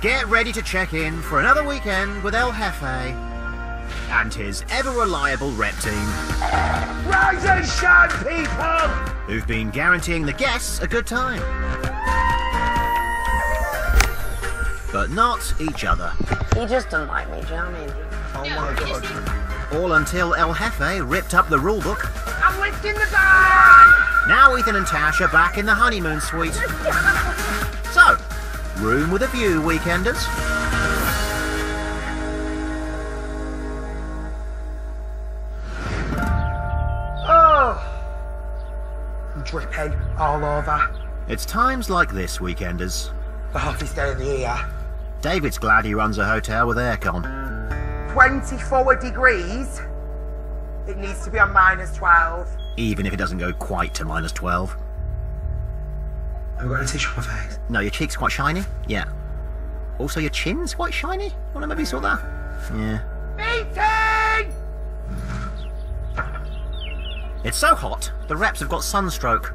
Get ready to check in for another weekend with El Jefe and his ever reliable rep team, Rise and shine, people! who've been guaranteeing the guests a good time. But not each other. He just doesn't like me, do you know what I mean? Oh my god. All until El Jefe ripped up the rulebook. I'm lifting the bag! Now Ethan and Tash are back in the honeymoon suite. Room with a view, weekenders. Oh! Dripping all over. It's times like this, weekenders. The hottest day of the year. David's glad he runs a hotel with aircon. 24 degrees. It needs to be on minus 12. even if it doesn't go quite to minus 12. Have we got a tissue on my face? No, your cheek's quite shiny. Yeah. Also, your chin's quite shiny. You Want to maybe sort that? Yeah. Meeting! It's so hot, the reps have got sunstroke.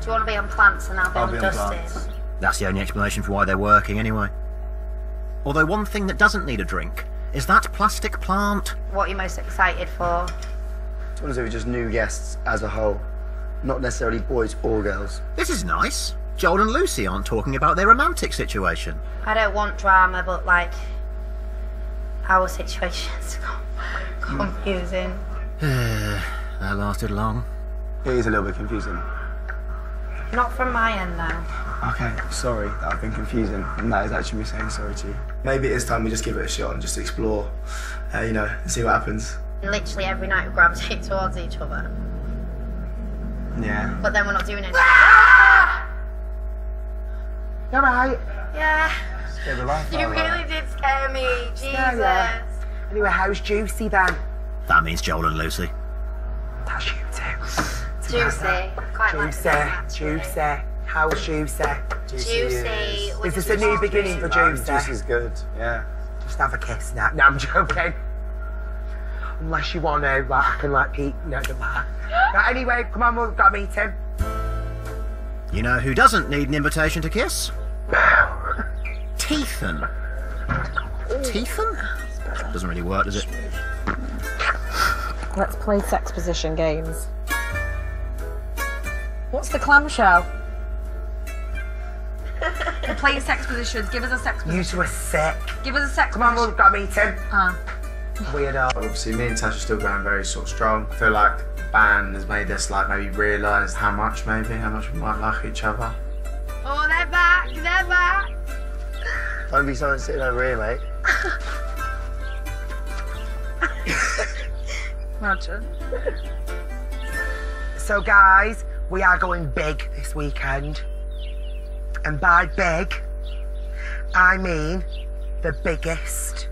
Do you want to be on plants and I'll be I'll on be on dusted? That's the only explanation for why they're working, anyway. Although, one thing that doesn't need a drink is that plastic plant. What are you most excited for? To be honest with you, just new guests as a whole. Not necessarily boys or girls. This is nice. Joel and Lucy aren't talking about their romantic situation. I don't want drama, but like our situation's confusing. that lasted long. It is a little bit confusing. Not from my end though. Okay, sorry that I've been confusing, and that is actually me saying sorry to you. Maybe it's time we just give it a shot and just explore, uh, you know, and see what happens. Literally every night we gravitate towards each other, Yeah. but then we're not doing anything. You alright? Yeah, Scared the life you out of really did scare me. Yeah, Jesus. yeah. Anyway, how's Juicy then? That means Joel and Lucy. That's you too. Juicy. Quite Juicy, the name, actually. Juicy. How's Juicy? Juicy. Is which this a new beginning for really- Juicy? Juicy's good, yeah. Just have a kiss now. No, I'm joking. Unless you want to, like, I can like peek. No, it doesn't matter. Right, anyway, come on, we've got a meeting. You know who doesn't need an invitation to kiss? Teethan. Teethan? Doesn't really work, does it? Let's play sex position games. What's the clamshell? We're playing sex positions. Give us a sex position. You two are sick. Give us a sex Come on, position. we've got a meeting. Ah. Weirdo. Obviously, me and Tash are still going very sort of strong. I feel like the band has made us like maybe realise how much, maybe how much we might like each other. Oh, they're back. They're back. Don't be someone sitting over here, mate. Imagine. So, guys, we are going big this weekend. And by big, I mean the biggest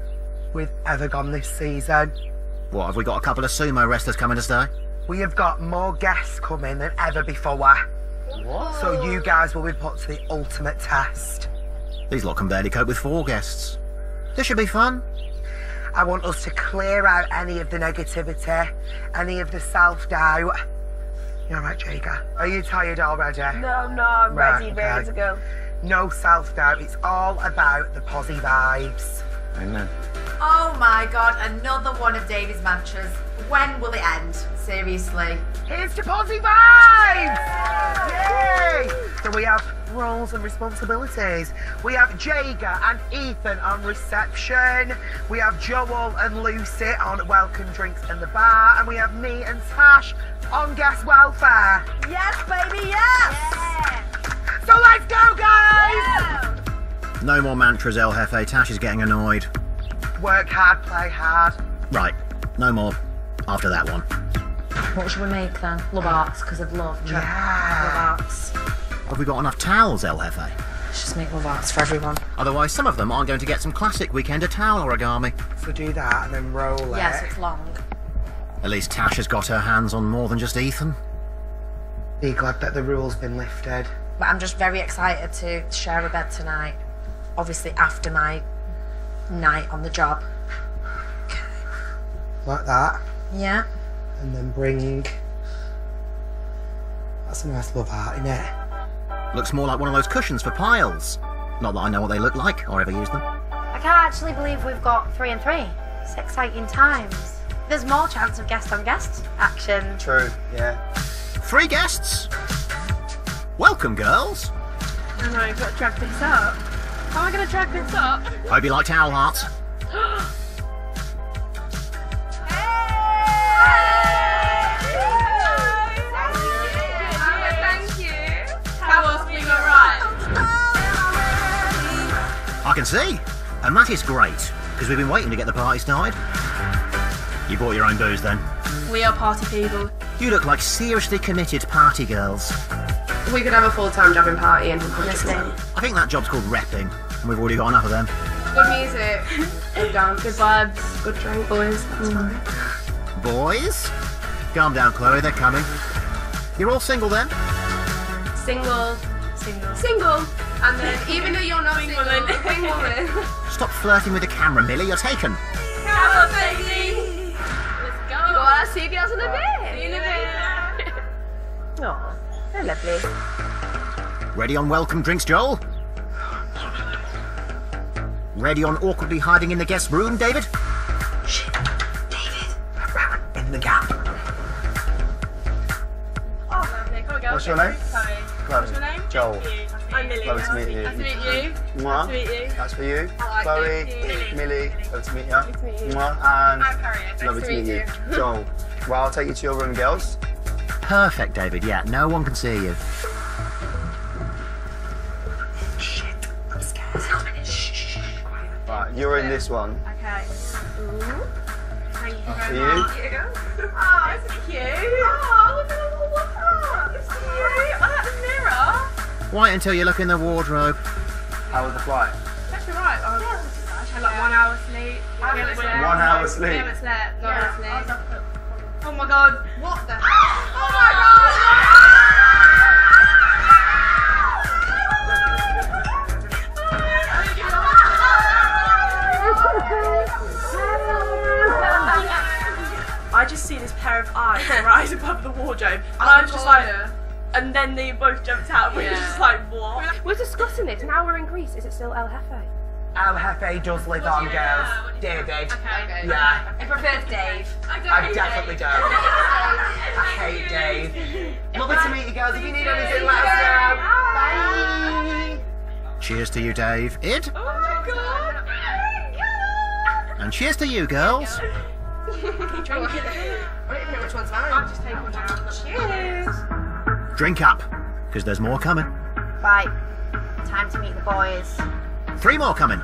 we've ever gone this season. What, have we got a couple of sumo wrestlers coming to stay? We have got more guests coming than ever before. What? So, you guys will be put to the ultimate test. These lot can barely cope with four guests. This should be fun. I want us to clear out any of the negativity, any of the self doubt. You're alright, Jager? Are you tired already? No, no, I'm Right, ready, ready to go. No self doubt. It's all about the posy vibes. Oh my god, another one of David's mantras. When will it end? Seriously. Here's to posy vibes! Yay! So we have roles and responsibilities. We have Jager and Ethan on reception. We have Joel and Lucy on welcome drinks in the bar. And we have me and Tash on guest welfare. Yes, baby, yes! So let's go, guys! No more mantras, El Jefe. Tash is getting annoyed. Work hard, play hard. Right, no more after that one. What should we make then? Love arts, because of love. Love arts. Have we got enough towels, El Jefe? Let's just make love arts for everyone. Otherwise, some of them aren't going to get some classic weekender towel origami. So do that and then roll it. Yes, it's long. At least Tash has got her hands on more than just Ethan. Be glad that the rule's been lifted. But I'm just very excited to share a bed tonight. Obviously, after my night on the job. Like that. Yeah. And then bring. That's a nice love art, isn't it? Looks more like one of those cushions for piles. Not that I know what they look like or ever use them. I can't actually believe we've got three and three. It's exciting times. There's more chance of guest on guest action. True. Yeah. Three guests. Welcome, girls. I know, I've got to drag this up. How am I going to drag this up? Hope you liked Owl Hearts. Thank you. How else we got right? I can see. And that is great, because we've been waiting to get the party started. You bought your own booze then? We are party people. You look like seriously committed party girls. We could have a full-time job in partying. Honestly. I think that job's called repping, and we've already got enough of them. Good music, good dance, Good vibes. good drink, boys. That's fine. Boys? Calm down, Chloe, they're coming. You're all single then? Single, Single. single, and then even though you're not Wing single, woman. wing woman. Stop flirting with the camera, Millie, you're taken. Come on, baby. Let's go. Well, see you girls in a bit. See you in a bit. Oh, they're lovely. Ready on welcome drinks, Joel? Ready on awkwardly hiding in the guest room, David? In the gap. Oh, lovely. Come on, girls. What's your name? through. Chloe. Chloe. What's your name? Joel. I'm Millie. Lovely to meet you. Nice to meet you. Mwah. Nice to meet you. That's for you. Oh, I like Chloe, it. Millie, Millie. lovely to meet you. Nice to meet you. Mwah. And I'm Harriet. Nice lovely to to meet meet you. Joel. Well, I'll take you to your room, girls. Perfect, David, yeah, no one can see you. Shit, I'm scared. Right, you're in this one. Okay. Thank you very you. much. Oh, isn't it cute? Oh, look at the little one. It's cute. I like the mirror. Wait until you look in the wardrobe. How was the flight? That's right. Um, I had like one hour sleep. We haven't slept. One hour sleep. We haven't slept. No Yeah. sleep. Oh my god. What the? I just see this pair of eyes rise above the wardrobe, and I was just like, and then they both jumped out. and We were just like, what? We're discussing this. Now we're in Greece. Is it still El Jefe? El Jefe does live on, girls. David. Okay. Yeah, I prefer Dave. I definitely don't. I hate Dave. Lovely to meet you, girls. If you need anything, let us know. Bye. Cheers to you, Dave. Id? Oh my god. And cheers to you, girls. I don't even know which one's mine. I'll just take one now. Cheers. Drink up, because there's more coming. Right. Time to meet the boys. Three more coming.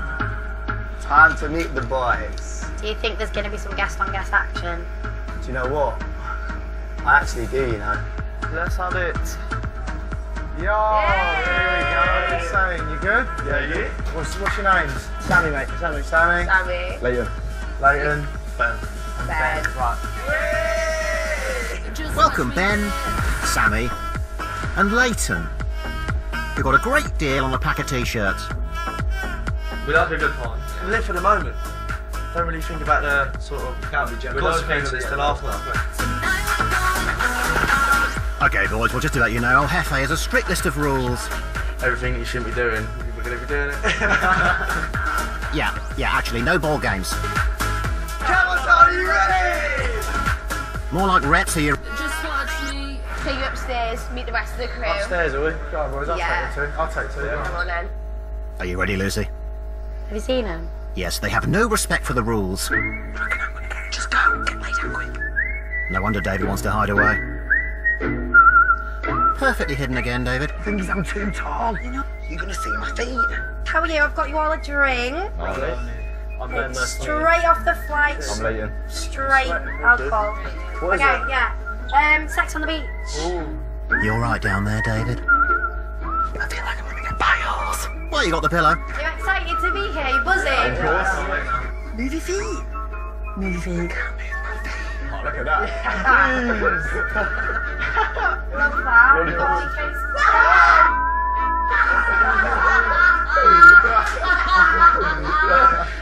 Time to meet the boys. Do you think there's going to be some guest on guest action? Do you know what? I actually do, you know. Let's have it. Yo, here we go. What's saying? You good? Yeah, you. What's, what's your names? Sammy, mate. Sammy. Sammy. Sammy. Leighton. Leighton. Ben. And Ben. Right. Welcome, Ben, Sammy, and Leighton. We've got a great deal on a pack of t-shirts. We like a good party. We live for the moment. Don't really think about the sort of consequences till after. Okay, boys, well, just to let you know, El Jefe has a strict list of rules. Everything you shouldn't be doing, we're going to be doing it. Yeah, yeah, actually, no ball games. More like reps here. Just watch me take you upstairs, meet the rest of the crew. Upstairs, are we? Go on, boys. I'll Yeah. take two. I'll take two. Come on then. Are you ready, Lucy? Have you seen them? Yes, they have no respect for the rules. Just go. Get laid down quick. No wonder David wants to hide away. Perfectly hidden again, David. The thing is, I'm too tall. You know, you're gonna see my feet. How are you? I've got you all a drink. I'm Straight off the flight. I'm Leighton. Straight alcohol. What is okay, it? yeah. Um, sex on the beach. You all right down there, David? I feel like I'm gonna get piles. Well, you got the pillow. You're excited to be here? you're buzzing? Move your feet. Move your feet. Oh, look at that. Love that. Love that. Holy case.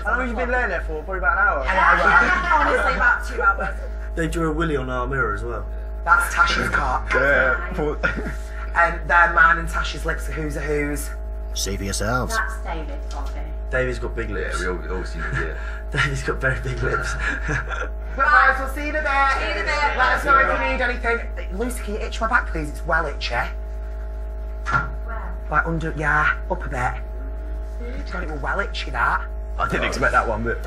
How long have you been laying there for? Probably about an hour. Honestly, about two hours. They drew a willy on our mirror as well. That's Tasha's cock. Yeah. And their man and Tasha's lips are who's a who's. See for yourselves. That's David, Bobby. David's got big lips. Yeah, we all, all seen it, yeah. David's got very big lips. But guys, we'll see you in a bit. See you in a bit. Let us know if you need anything. Lucy, can you itch my back, please? It's well itchy. Where? Like under, yeah, up a bit. It's got it well itchy, that. I didn't expect that one bit.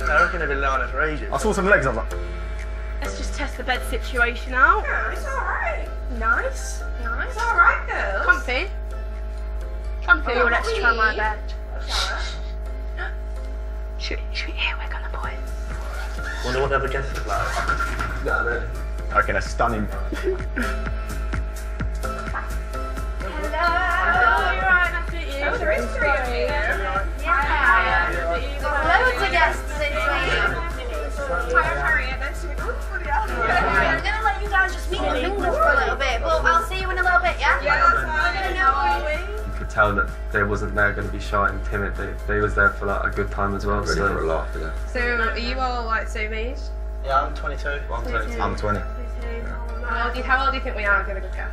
I reckon they've been lying for ages. I saw some legs, I was like, Let's just test the bed situation out. It's alright. Nice. Nice. It's alright, girls. Comfy. Comfy. Oh, let's try my please. bed. Should, should we hear we're gonna boys? Wonder what the other guests look like. Nah, man. I reckon that's stunning. Hello. You're right. Nice to meet you. Oh, there is three of you tell that they wasn't there going to be shy and timid. They, they was there for like a good time as well. Ready so. for a laugh, yeah. So, are you all like same age? Yeah, I'm 22. I'm 22. I'm 20. How old, do you, how old do you think we are? Give it a guess.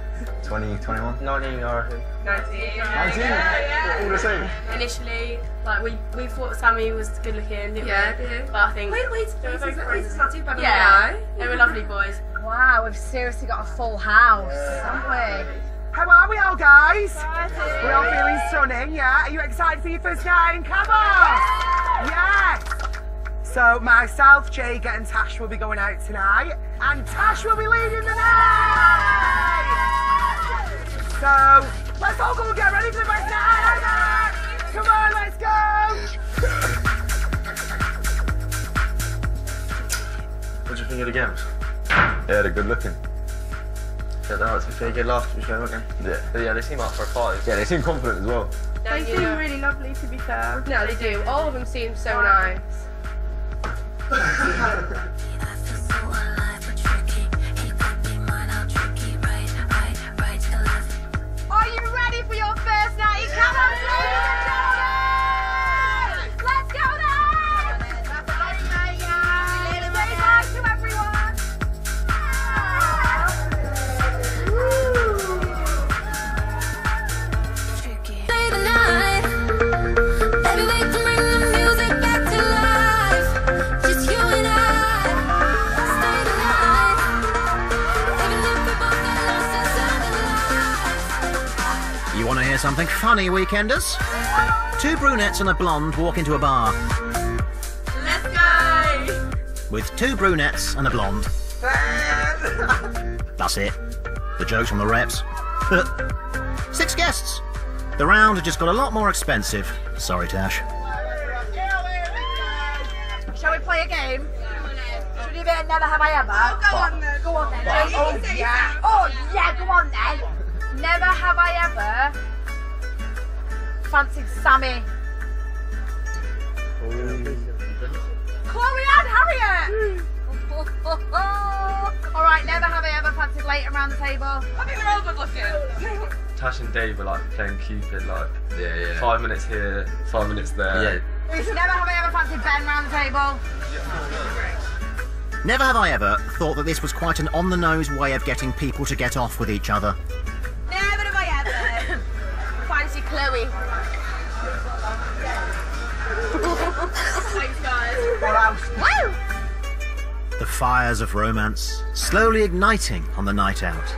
20, 21. 19, I reckon. 19. 19? Yeah, All the same. Initially, like we, we thought Sammy was good looking, didn't Yeah, we? yeah. But I think Wait, wait, they were wait, very wait, not too bad. Yeah, they were lovely boys. Wow, we've seriously got a full house, haven't we? How are we all, guys? We're all feeling stunning, yeah? Are you excited for your first night in Kavos? Yes! So, myself, Jaga, and Tash will be going out tonight, and Tash will be leading the night! So, let's all go and get ready for the first night! Come on, let's go! What do you think of the girls? Yeah, they're good looking. Yeah, they are. To be fair, good laugh to be fair, weren't they? Yeah. But yeah, they seem up for a party. Yeah, they seem confident as well. They seem really lovely, to be fair. No, they do. All of them seem so nice. funny, weekenders? Two brunettes and a blonde walk into a bar Let's go! with two brunettes and a blonde. That's it. The joke's from the reps. Six guests. The round had just got a lot more expensive. Sorry, Tash. Shall we play a game? Should we do a Never Have I Ever? Oh, go on then. Go on then. Yeah. Oh, yeah, Sammy. Chloe and Harriet! All right, never have I ever fancied Leighton around the table. I think they're all good looking. Tash and Dave were like playing Cupid, like Yeah, yeah. five minutes here, five minutes there. Yeah. Never have I ever fancied Ben round the table. Never have I ever thought that this was quite an on the nose way of getting people to get off with each other. Never have I ever fancy Chloe. The fires of romance slowly igniting on the night out.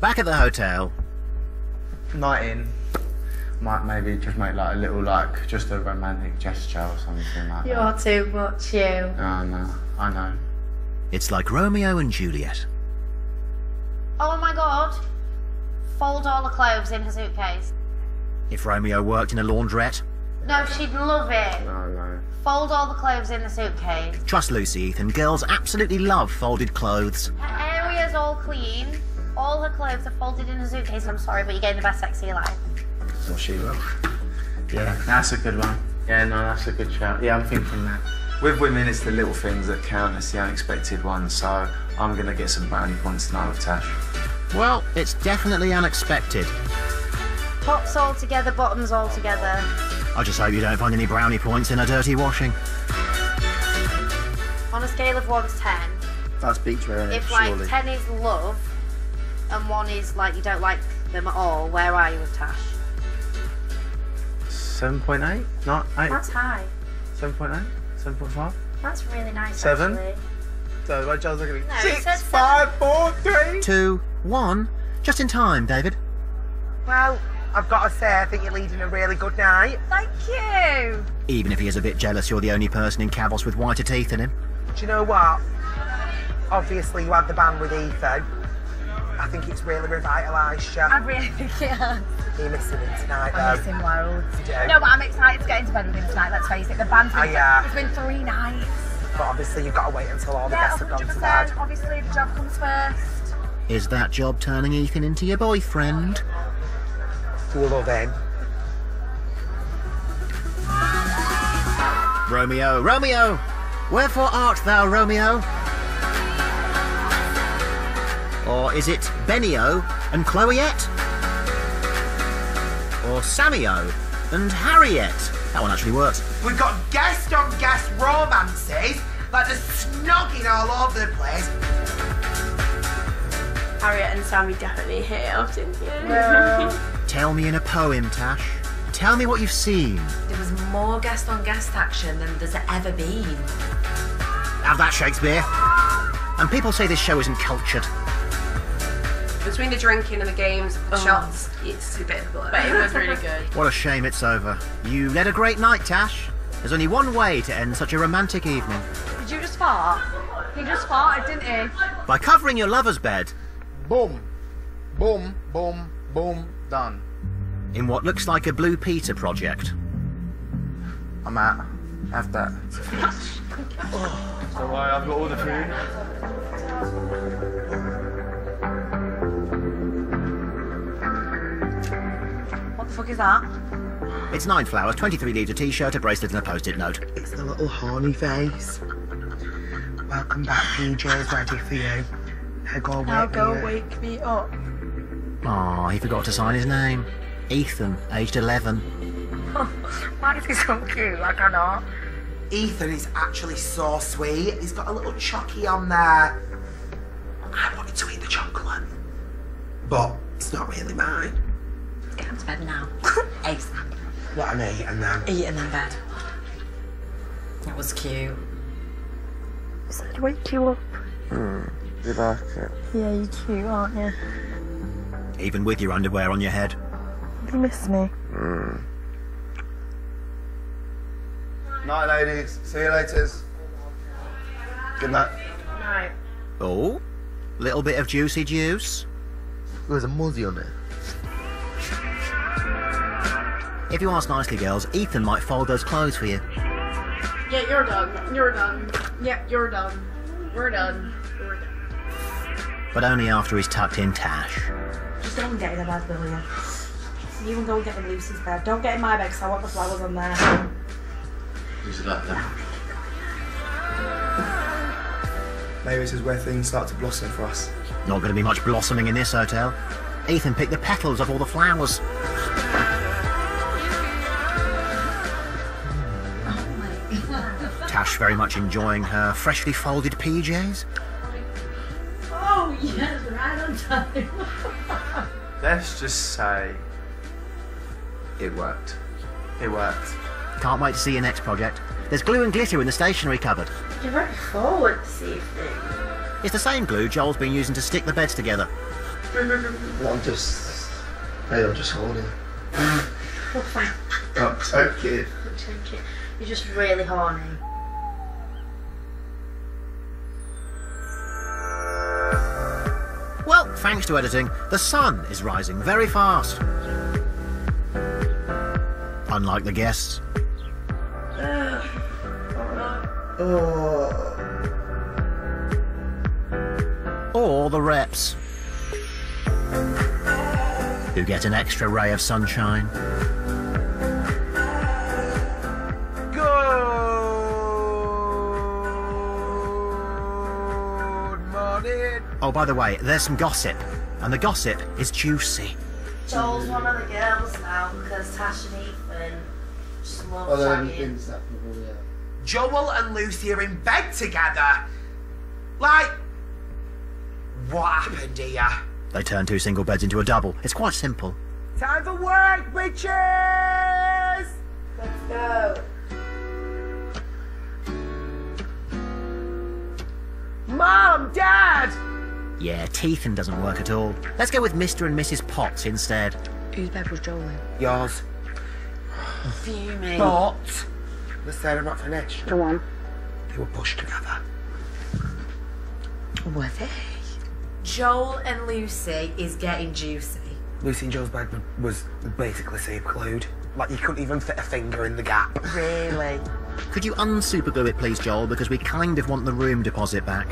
Back at the hotel, Night in. Might maybe just make like a little like just a romantic gesture or something like that. You're too much, you. I know. I know. it's like Romeo and Juliet. Oh my god. Fold all the clothes in her suitcase. If Romeo worked in a laundrette, No, she'd love it. No, no. Fold all the clothes in the suitcase. trust Lucy, Ethan, girls absolutely love folded clothes. Her area's all clean. All her clothes are folded in a suitcase. I'm sorry, but you're getting the best sex of your life. What she will. Yeah, that's a good one. Yeah, no, that's a good shout. Yeah, I'm thinking that. With women, it's the little things that count. It's the unexpected ones. So I'm gonna get some brownie points tonight with Tash. Well, it's definitely unexpected. Tops all together, bottoms all together. I just hope you don't find any brownie points in a dirty washing. On a scale of 1 to 10, That's beachwear, isn't if like Surely. 10 is love and 1 is like you don't like them at all, where are you with Tash? 7.8? Not 8? That's high. 7.8? 7.5? That's really nice. Seven? Actually. So, my Joel's looking at me. No, it Six, said five, four, three. Two, one. Just in time, David. Well, I've got to say, I think you're leading a really good night. Thank you. Even if he is a bit jealous, you're the only person in Kavos with whiter teeth in him. Do you know what? Obviously, you had the band with Ethan. I think it's really revitalised you. I really think it has. You're missing him tonight, I though. miss him loads. You do. No, but I'm excited to get into bed with him tonight, let's face it. The band's been, Oh, yeah. it's been three nights. But obviously, you've got to wait until all the Yeah, guests have gone to bed. Obviously, the job comes first. Is that job turning Ethan into your boyfriend? Do you love? Romeo, Romeo! Wherefore art thou, Romeo? Or is it Benio and Chloeette? Or Samio and Harriet? That one actually works. We've got guest on guest romances, like they're snogging all over the place. Harriet and Sammy definitely hit it off, didn't you? Tell me in a poem, Tash. Tell me what you've seen. There was more guest on guest action than there's ever been. Have that, Shakespeare. And people say this show isn't cultured. Between the drinking and the games, the oh. shots, it's a bit of a blur. But it was really good. What a shame it's over. You led a great night, Tash. There's only one way to end such a romantic evening. Did you just fart? He just farted, didn't he? By covering your lover's bed Boom. Boom, boom, boom. Done. In what looks like a Blue Peter project. I'm out. Have that. Don't worry, I've got all the food. What the fuck is that? It's nine flowers, 23 leaves, a t-shirt, a bracelet and a post-it note. It's the little horny face. Welcome back, PJ's ready for you. Now go Now wake go me up. wake me up. Aw, he forgot to sign his name. Ethan, aged 11. Why is he so cute? I cannot. Ethan is actually so sweet. He's got a little chocky on there. I wanted to eat the chocolate, but it's not really mine. Get into bed now. ASAP. What I'm eating then. Eat and then bed. That was cute. Said to wake you up. Hmm. You like it? Yeah, you're cute, aren't you? Even with your underwear on your head. You miss me. Mm. Night, ladies. See you later. Good night. Right. Oh, little bit of juicy juice. There's a muzzy on it. If you ask nicely, girls, Ethan might fold those clothes for you. Yeah, you're done. You're done. Yeah, you're done. We're done. We're done. But only after he's tucked in Tash. Just go and get in the bed, will you? You can go and get in Lucy's bed. Don't get in my bed because I want the flowers on there. Who's that then? Maybe this is where things start to blossom for us. Not going to be much blossoming in this hotel. Ethan picked the petals off all the flowers. Tash very much enjoying her freshly folded PJs. Oh, yes, right on time. Let's just say it worked. It worked. Can't wait to see your next project. There's glue and glitter in the stationery cupboard. You're very forward this evening. It's the same glue Joel's been using to stick the beds together. Well, I'm just. Maybe I'm just horny. Well, fine. Oh, so cute. Take it. You're just really horny. Well, thanks to editing, the sun is rising very fast. Unlike the guests. Or the reps, who get an extra ray of sunshine. Good morning. Oh, by the way, there's some gossip, and the gossip is juicy. Joel's one of the girls now because Tash and Ethan just love Oh, they're shagging. inseparable, yeah. Joel and Lucy are in bed together. Like, what happened here? They turn two single beds into a double. It's quite simple. Time for work, bitches! Let's go. Mom, Dad! Yeah, Teethan doesn't work at all. Let's go with Mr. and Mrs. Potts instead. Whose bed was Joel in? Yours. Fuming. But the Sarah not finished. Go on. They were pushed together. Were they? Joel and Lucy is getting juicy. Lucy and Joel's bed was basically super glued. Like you couldn't even fit a finger in the gap. Really? Could you unsuperglue it, please, Joel? Because we kind of want the room deposit back.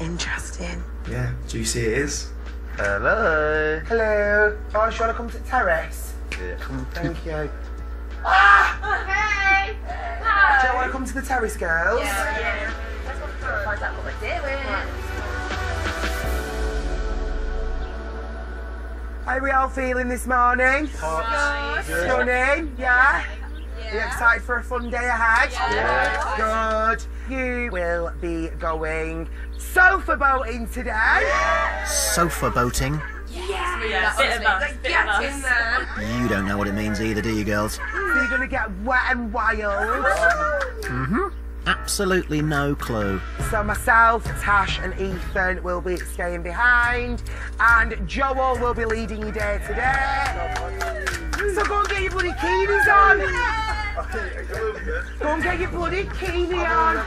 Interesting. Yeah, juicy it is. Hello. Hello. Oh, you want to come to the terrace? Yeah. Thank you. Ah! Hey! Do you want to come to the terrace, girls? Yeah. Let's go find out what we're doing. How are we all feeling this morning? Good. Stunning, yeah? You excited for a fun day ahead? Yes. Good. You will be going sofa boating today. Sofa boating? Yeah, bit of us, bit of us. in there. You don't know what it means either, do you, girls? So you're going to get wet and wild. Mm-hmm. Absolutely no clue. So myself, Tash and Ethan will be staying behind and Joel will be leading you day today. So go and get your bloody kiwis on. Go and get your bloody kiwi on.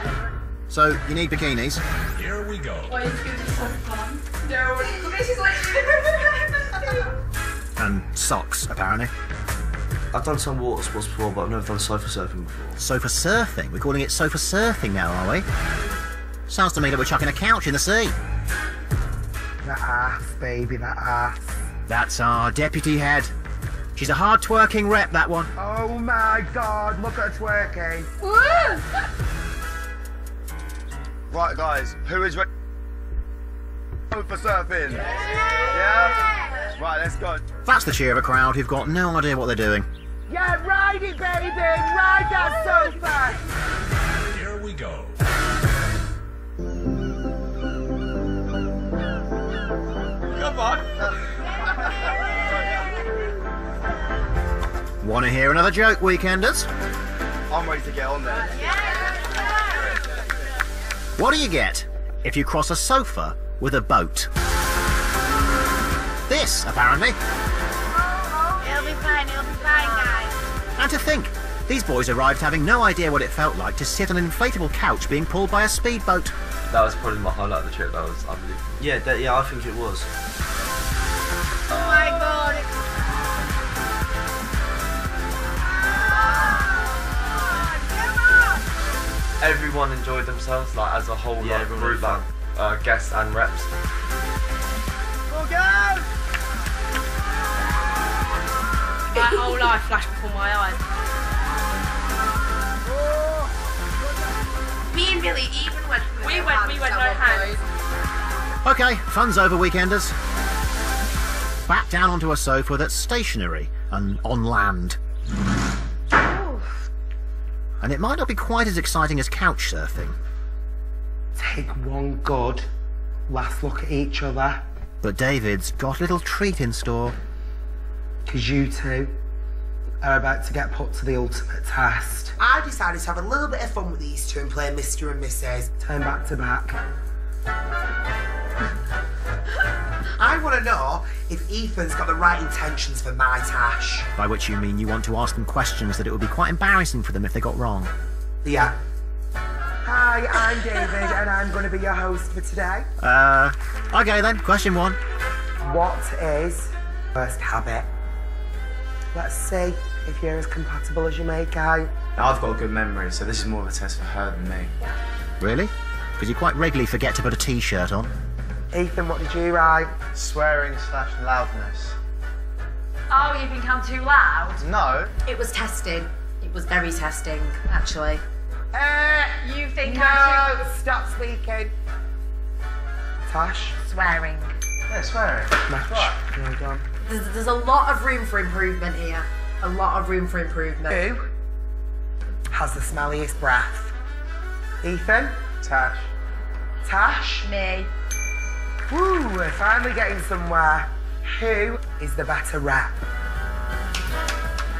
So, you need bikinis? Here we go. Why is it so fun? No, this is like. And socks, apparently. I've done some water sports before, but I've never done sofa surfing before. Sofa surfing? We're calling it sofa surfing now, are we? Sounds to me that we're chucking a couch in the sea. That ass, baby, that ass. That's our deputy head. She's a hard twerking rep, that one. Oh my god, look at her twerking. Right, guys, who is ready for surfing? Yeah? Right, let's go. That's the cheer of a crowd who've got no idea what they're doing. Yeah, ride it, baby! Ride that sofa! Here we go. Come on. Want to hear another joke, weekenders? I'm ready to get on there. What do you get if you cross a sofa with a boat? This, apparently. And to think, these boys arrived having no idea what it felt like to sit on an inflatable couch being pulled by a speedboat. That was probably my highlight of the trip. That was unbelievable. Yeah, that, yeah, I think it was. Oh my god. Everyone enjoyed themselves, like as a whole, Yeah, like everyone group, like uh, guests and reps. My whole life flashed before my eyes. Me and Billy even went. We went, we went no hands. Okay, fun's over, weekenders. Back down onto a sofa that's stationary and on land. And it might not be quite as exciting as couch surfing, Take one good last look at each other, but David's got a little treat in store. Because you two are about to get put to the ultimate test. I decided to have a little bit of fun with these two and play Mr. and Mrs. Turn back to back. I want to know if Ethan's got the right intentions for my Tash. By which you mean you want to ask them questions that it would be quite embarrassing for them if they got wrong. Yeah. Hi, I'm David, and I'm going to be your host for today. Uh, okay then, question one. What is worst habit? Let's see if you're as compatible as you make out. I've got a good memory, so this is more of a test for her than me. Really? Because you quite regularly forget to put a t-shirt on. Ethan, what did you write? Swearing slash loudness. Oh, you think I'm too loud? No. It was testing. It was very testing, actually. Uh, You think no, I'm stop speaking. Tash, swearing? Yeah, swearing. match. Well done. There's, there's a lot of room for improvement here. A lot of room for improvement. Who has the smelliest breath? Ethan? Tash. Tash? Me. Woo, we're finally getting somewhere. Who is the better rep?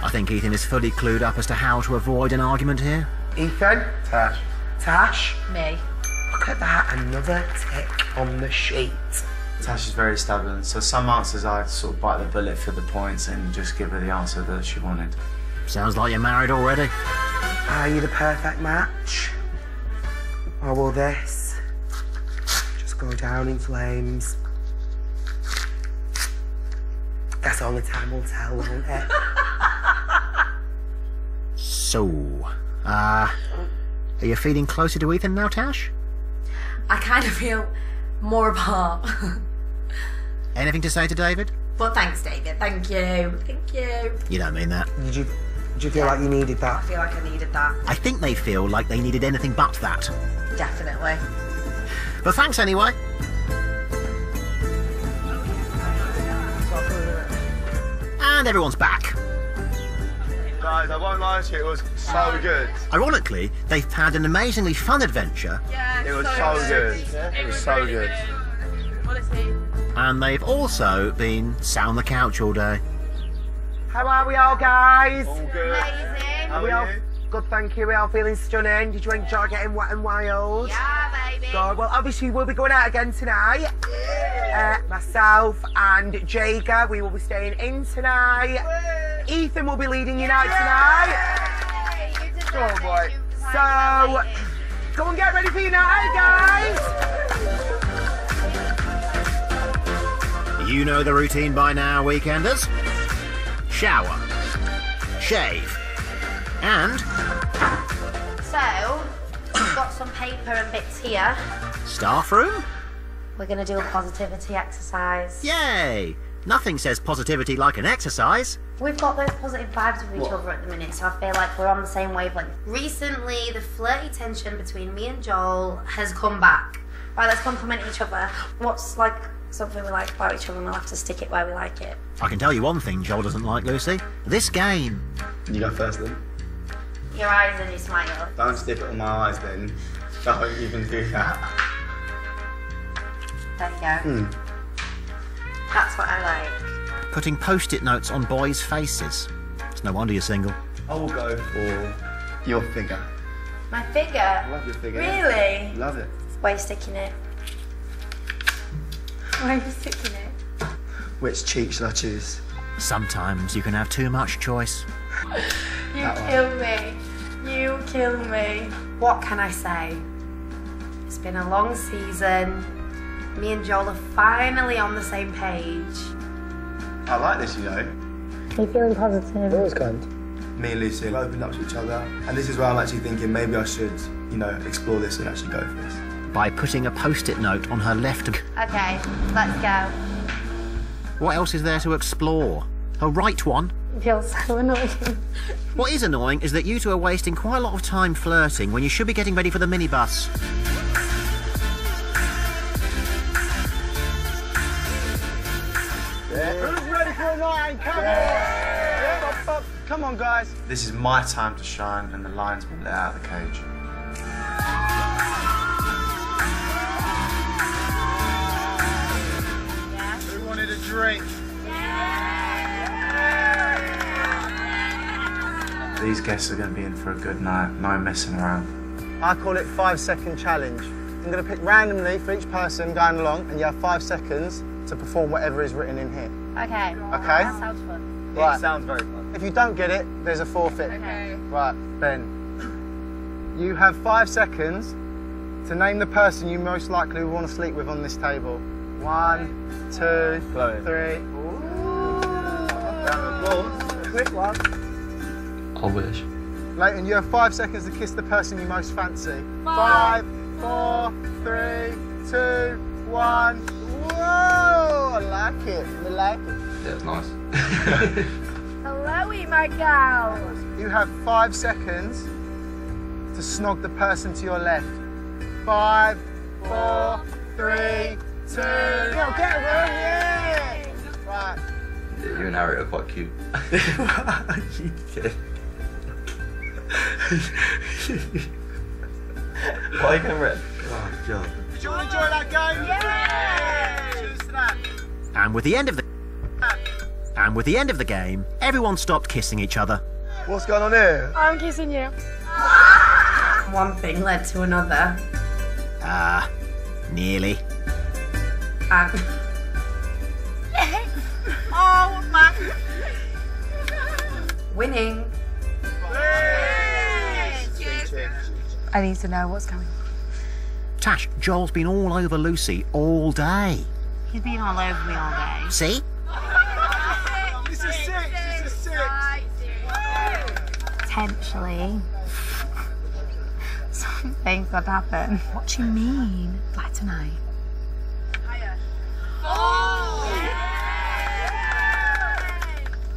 I think Ethan is fully clued up as to how to avoid an argument here. Ethan? Tash. Tash? Me. Look at that, another tick on the sheet. Tash is very stubborn, so some answers I sort of bite the bullet for the points and just give her the answer that she wanted. Sounds like you're married already. Are you the perfect match? Or will this just go down in flames? Guess only time will tell, won't it? So, uh, are you feeling closer to Ethan now, Tash? I kind of feel more apart. Anything to say to David? Well, thanks, David. Thank you. Thank you. You don't mean that. Did you, did you feel like you needed that? I feel like I needed that. I think they feel like they needed anything but that. Definitely. But thanks anyway. And everyone's back. Guys, I won't lie to you, it was so oh. good. Ironically, they've had an amazingly fun adventure, Yeah, It was so good. It was so good. Honestly. And they've also been sat on the couch all day. How are we all, guys? All good. How we all you? good? Thank you. We all feeling stunning. Did you enjoy getting wet and wild? Yeah, baby. Good. Well, obviously we'll be going out again tonight. Uh, myself and Jager, we will be staying in tonight. Ethan will be leading you out tonight. Hey, you deserve Oh it. boy. You So, it. go and get ready for your night, guys. You know the routine by now, weekenders. Shower, shave, and So, we've got some paper and bits here. staff room. We're going to do a positivity exercise. Yay! Nothing says positivity like an exercise. We've got those positive vibes with each other at the minute, so I feel like we're on the same wavelength. Recently, the flirty tension between me and Joel has come back. Right, let's compliment each other. What's like something we like about each other, and we'll have to stick it where we like it. I can tell you one thing Joel doesn't like, Lucy. This game. You go first then. Your eyes and your smile. Don't stick it on my eyes then. Don't even do that. There you go. Hmm. That's what I like. Putting post it notes on boys' faces. It's no wonder you're single. I will go for your figure. My figure. I love your figure. Really? Love it. Where are you sticking it? Where are you sticking it? Which cheek shall I choose? Sometimes you can have too much choice. You That one. kill me. You kill me. What can I say? It's been a long season. Me and Joel are finally on the same page. I like this, you know. Are you feeling positive? Always kind. Me and Lucy have opened up to each other, and this is where I'm actually thinking maybe I should, you know, explore this and actually go for this. By putting a post it note on her left. Okay, let's go. What else is there to explore? Her right one. Feels so annoying. What is annoying is that you two are wasting quite a lot of time flirting when you should be getting ready for the minibus. Who's ready for a night in Cameron? Yeah, up, up. Come on, guys. This is my time to shine, and the lion's been let out of the cage. Who drink? These guests are going to be in for a good night. No messing around. I call it five second challenge. I'm going to pick randomly for each person going along, and you have five seconds to perform whatever is written in here. Okay. Okay? That sounds fun. Right. sounds very fun. If you don't get it, there's a forfeit. Okay. Right, Ben. You have five seconds to name the person you most likely want to sleep with on this table. One, two, three. Round of applause. Quick one. I wish. Leighton, you have five seconds to kiss the person you most fancy. Five, four, three, two, one. Whoa! I like it. I like it. Yeah, it's nice. Hello, my gal. You have five seconds to snog the person to your left. Five, four, three, two. Go get a yeah! Right. You and Harry are quite cute. you kid. Why are you going red? Oh, God. Did you all enjoy that game? Yeah! And with the end of the and with the end of the game, everyone stopped kissing each other. What's going on here? I'm kissing you. One thing led to another. Ah, nearly. And oh, man. winning. I need to know what's going on. Tash, Joel's been all over Lucy all day. He's been all over me all day. See? This is sick. This is sick. Potentially. Something could happen. What do you mean? Like tonight?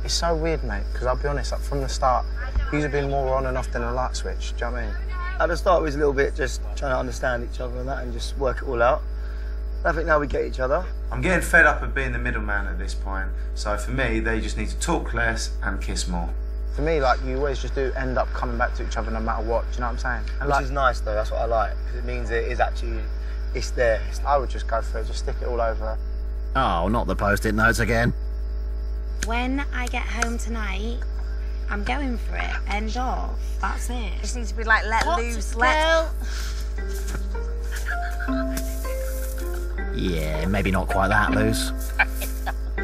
It's so weird, mate, because I'll be honest, like, from the start, you've been more on and off than a light switch. Do you know what I mean? At the start, it was a little bit just trying to understand each other and that and just work it all out. I think now we get each other. I'm getting fed up of being the middleman at this point. So for me, they just need to talk less and kiss more. For me, like, you always just do end up coming back to each other no matter what. Do you know what I'm saying? And Which like, is nice though, that's what I like. 'cause it means it is actually, it's there. It's I would just go for it, just stick it all over. Oh, not the post-it notes again. When I get home tonight, I'm going for it. End of. That's it. Just needs to be like let What's loose. it Let. Yeah, maybe not quite that loose. No,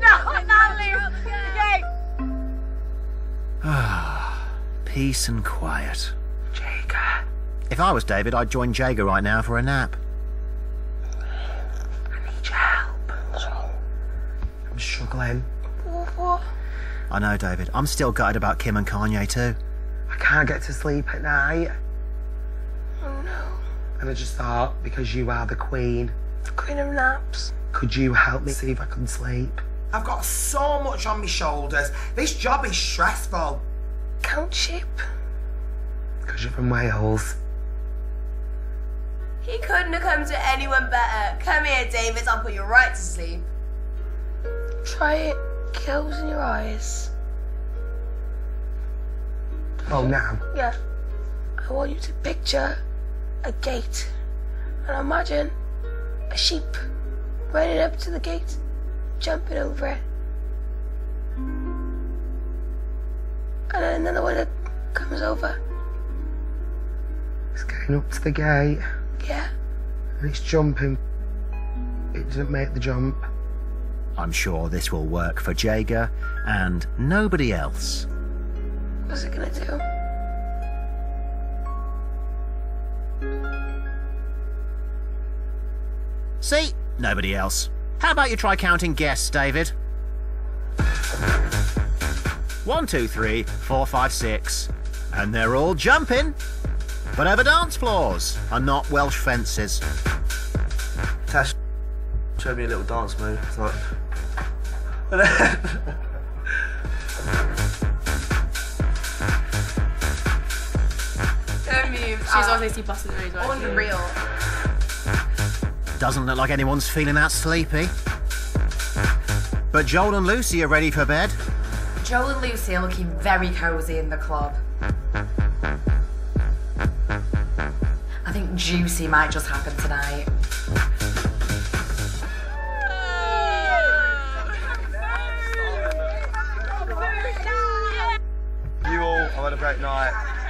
no, not loose. Okay. Ah, peace and quiet. Jager. If I was David, I'd join Jager right now for a nap. I'm struggling. What? I know, David. I'm still gutted about Kim and Kanye too. I can't get to sleep at night. Oh no. And I just thought, because you are the queen, The queen of naps. could you help me see if I can sleep? I've got so much on my shoulders. This job is stressful. Count sheep. Because you're from Wales. He couldn't have come to anyone better. Come here, David. I'll put you right to sleep. Try it. Kills in your eyes. Oh, now. Yeah. I want you to picture a gate. And imagine a sheep running up to the gate, jumping over it. And then another one that comes over. It's going up to the gate Yeah. and it's jumping. It doesn't make the jump. I'm sure this will work for Jager and nobody else. What's it gonna do? See? Nobody else. How about you try counting guests, David? One, two, three, four, five, six. And they're all jumping. But over dance floors and not Welsh fences. Tash showed me a little dance move. It's like. Her moves She's ah. are obviously busting her as unreal. Doesn't look like anyone's feeling that sleepy. But Joel and Lucy are ready for bed. Joel and Lucy are looking very cosy in the club. I think juicy might just happen tonight.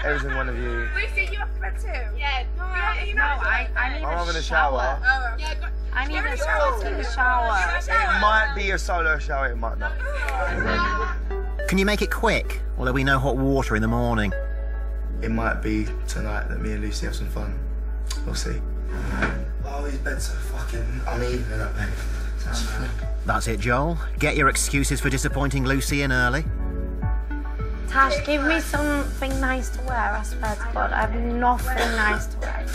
Every single one of you. Lucy, you have to bed too. Yeah. No, No, I, I need I'm a having a shower. Oh, yeah, go. I need a shower. Take a shower. It might be a solo shower, it might not. Can you make it quick? Or there'll be no hot water in the morning. It might be tonight that me and Lucy have some fun. We'll see. Oh, these beds are fucking uneven in that bed. That's it, Joel. Get your excuses for disappointing Lucy in early. Tash, give me something nice to wear. I swear to God, I have nothing nice to wear.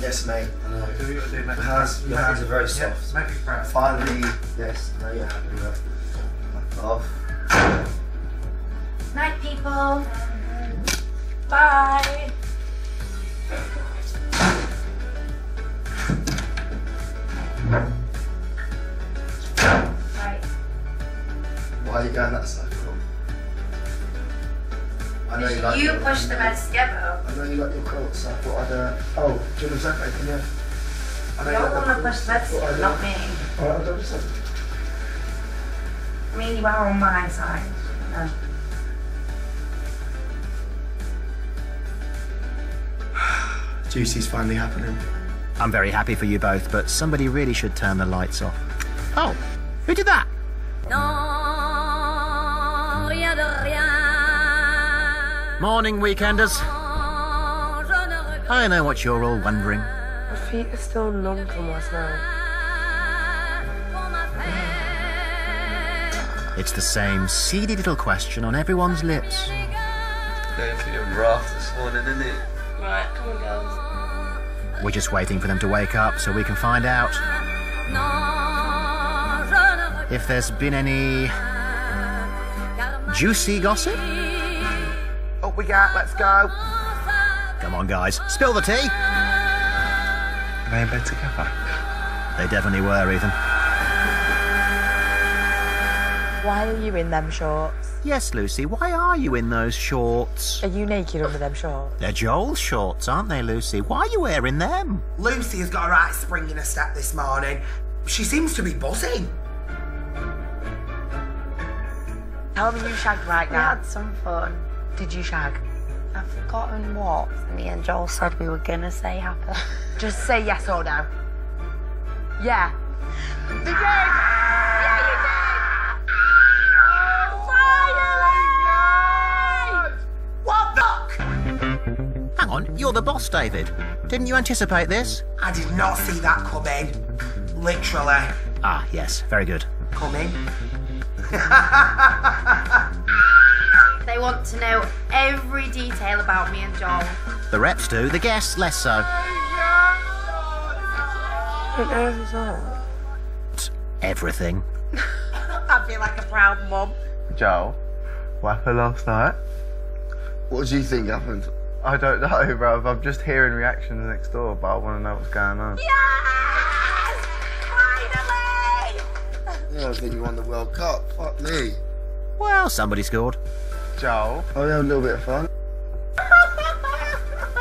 Yes, mate. I know. Your hands, your hands are very soft. Make me proud. Finally, yes, I know you're happy with that. Off. Night, people. Bye. Right. Why are you going that side for? I know you like You your- push the beds together. I know you like your quilts, so I thought I'd. Uh... Oh, do you want a jacket? Can you? I know You're you the one like that pushed this, not me. Alright, I'll just I mean, you are on my side. No. Juicy's finally happening. I'm very happy for you both, but somebody really should turn the lights off. Oh, who did that? Morning, weekenders. I know what you're all wondering. My feet are still numb from last night. It's the same seedy little question on everyone's lips. Going for your raft this morning, isn't it? Right, come on, girls. We're just waiting for them to wake up so we can find out if there's been any juicy gossip. Up we got. let's go. Come on, guys, spill the tea. Are they in bed together? They definitely were, Ethan. Why are you in them shorts? Yes, Lucy, why are you in those shorts? Are you naked under them shorts? They're Joel's shorts, aren't they, Lucy? Why are you wearing them? Lucy has got a right spring in her step this morning. She seems to be buzzing. Tell me you shagged right now. We now. had some fun. Did you shag? I've forgotten what. Me and Joel said we were gonna say happy. Just say yes or no. Yeah. You did! Yeah, you did! Finally! What the? Hang on, you're the boss, David. Didn't you anticipate this? I did not see that coming. Literally. Ah, yes, very good. Coming. They want to know every detail about me and Joel. The reps do, the guests less so. What on earth is that? Everything. I feel like a proud mum. Joel, what happened last night? What do you think happened? I don't know, bruv. I'm just hearing reactions next door, but I want to know what's going on. Yes! Finally! Yeah, I think you won the World Cup. Fuck me. Well, somebody scored. Joel? Oh, yeah, a little bit of fun.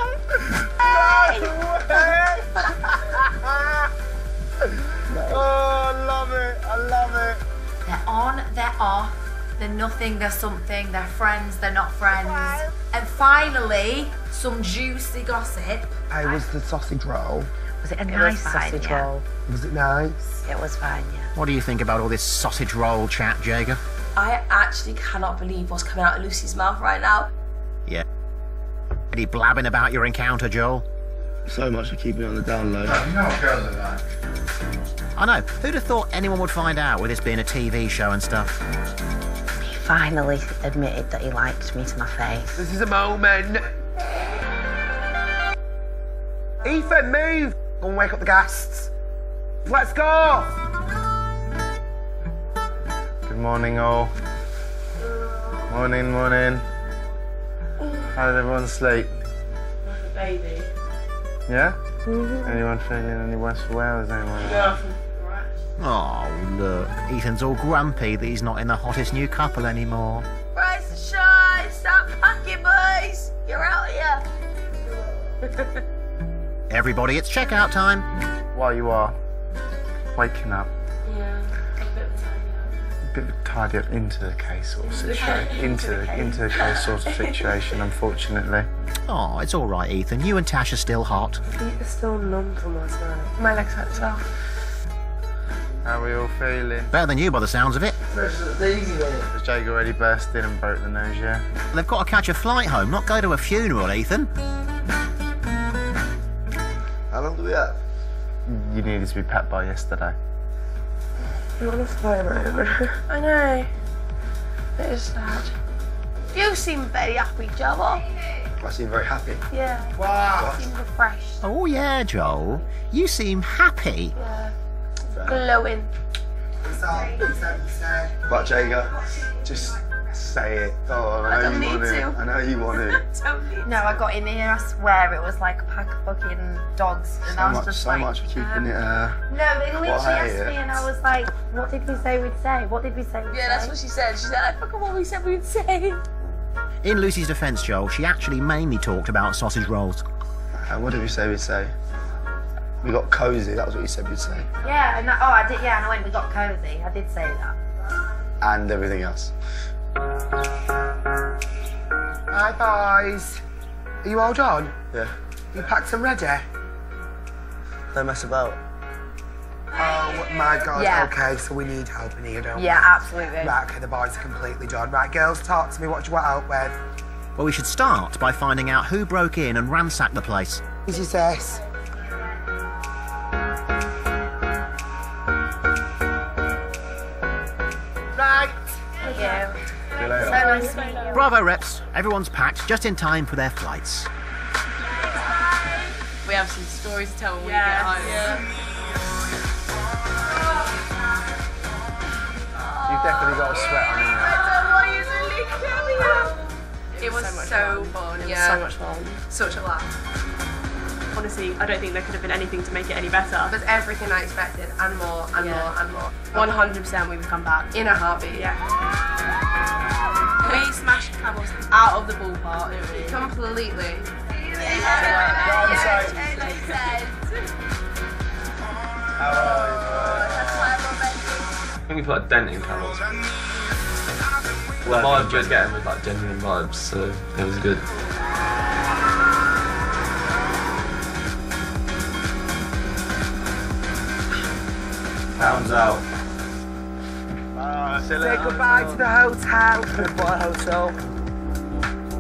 Oh, I love it. I love it. They're on, they're off, they're nothing, they're something, they're friends, they're not friends. And finally, some juicy gossip. How was the sausage roll? Was it a It was nice fine, sausage yeah. roll? Was it nice? It was fine, yeah. What do you think about all this sausage roll chat, Jager? I actually cannot believe what's coming out of Lucy's mouth right now. Yeah. Any blabbing about your encounter, Joel? So much for keeping it on the down low. You know girls are like. I know. Who'd have thought anyone would find out with this being a TV show and stuff? He finally admitted that he liked me to my face. This is a moment. Ethan, move! Go and wake up the guests. Let's go! Good morning, all. Morning, morning. How did everyone sleep? Like a baby. Yeah? Mm-hmm. Anyone feeling any worse for wear? Is anyone? No, right. Oh, look. Ethan's all grumpy that he's not in the hottest new couple anymore. Rise and shine, stop packing, boys. You're out here. Everybody, it's checkout time. While you are waking up, bit of a tidy up into the case sort of situation. Into into the the case. into the case sort of situation, unfortunately. Oh, it's all right, Ethan. You and Tash are still hot. Feet are still numb from last night. My legs hurt as well. How are we all feeling? Better than you by the sounds of it. Has Jake already burst in and broke the nose, yeah? They've got to catch a flight home, not go to a funeral, Ethan. How long do we have? You needed to be packed by yesterday. I'm on a fly moment. I know. It is sad. You seem very happy, Joel. I seem very happy. Yeah. Wow. You seem refreshed. Oh, yeah, Joel. You seem happy. Yeah. Glowing. But Jager, just say it. Oh, I I know don't you need want to. I know you want to. Don't need No, I got in here, I swear it was like a pack of fucking dogs. And I was much, just so like. much for keeping it. Uh, No, they literally asked me and I was like, what did we say we'd say? What did we say we'd Yeah, that's what she said. She said, I forgot what we said we'd say. In Lucy's defence, Joel, she actually mainly talked about sausage rolls. and what did we say we'd say? We got cozy. That was what you said we'd say, Yeah, and that, oh, I did. Yeah, and I went. We got cozy. I did say that. and everything else. Hi, boys. Are you all done? Yeah. You packed and ready? Don't mess about. Oh my god. Yeah. Okay, so we need help in here, don't we? Yeah, absolutely. Right, okay, the boys are completely done. Right, girls, talk to me. What do you want help with? Well, we should start by finding out who broke in and ransacked the place. This is this. Right. Thank you. See you later. So nice to meet you. Bravo, reps. Everyone's packed just in time for their flights. We have some stories to tell when we get home. You've definitely got a sweat on you now. It was so, fun. It was yeah. so much fun. Such a laugh. Honestly, I don't think there could have been anything to make it any better. It was everything I expected and more and Yeah. more and more. 100% we would come back. In a heartbeat. Yeah. We smashed Kavos out of the ballpark, didn't? Completely. I think we put a dent in Kavos. The vibe we were getting was like genuine vibes, so it was good. Pounds out. Say goodbye to the hotel. Goodbye, hotel.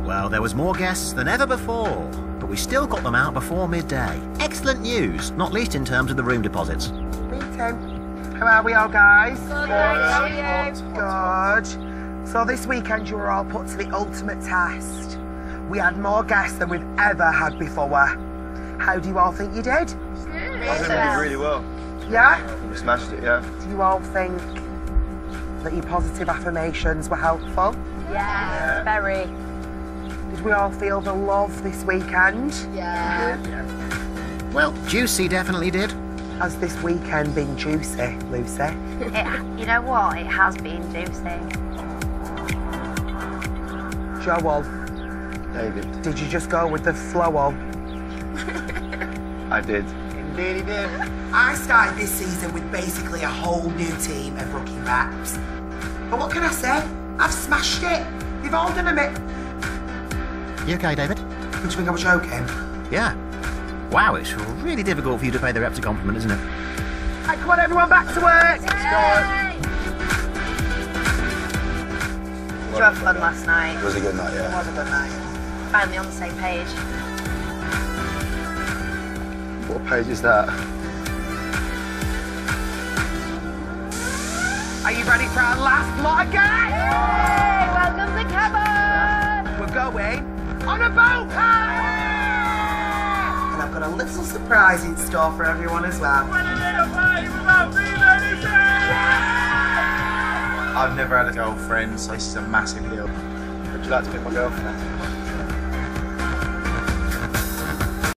Well, there was more guests than ever before, but we still got them out before midday. Excellent news, not least in terms of the room deposits. Meeting. How are we all, guys? Good. So this weekend you were all put to the ultimate test. We had more guests than we've ever had before. How do you all think you did? I think we did really well. Yeah? We smashed it, yeah. Do you all think that your positive affirmations were helpful? Yeah, very. Did we all feel the love this weekend? Yeah. Well, Juicy definitely did. Has this weekend been juicy, Lucy? It, you know what? It has been juicy. Joel, David. did you just go with the flow on? I did. Indeed he. I started this season with basically a whole new team of rookie reps. But what can I say? I've smashed it. You've all done a bit. You okay, David? Did you think I was joking? Yeah. Wow, it's really difficult for you to pay the reps a compliment, isn't it? Right, come on, everyone, back to work. Did you have fun last night? It was a good night, yeah. It was a good night. Finally on the same page. What page is that? Are you ready for our last lot again? Welcome to Kavos! We're going on a boat And I've got a little surprise in store for everyone as well. I've never had a girlfriend, so this is a massive deal. Would you like to be my girlfriend?